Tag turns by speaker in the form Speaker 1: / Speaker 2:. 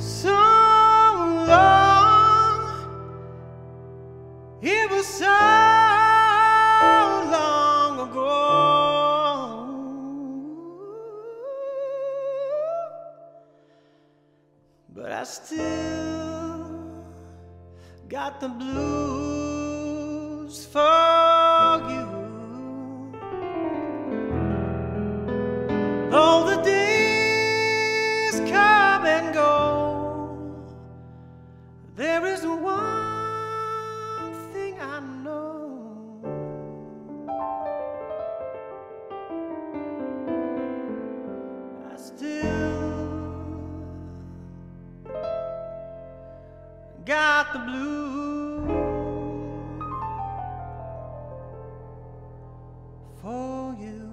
Speaker 1: so long. It was so long ago. But I still got the blues for you. Though the days There is one thing I know. I still got the blues for you.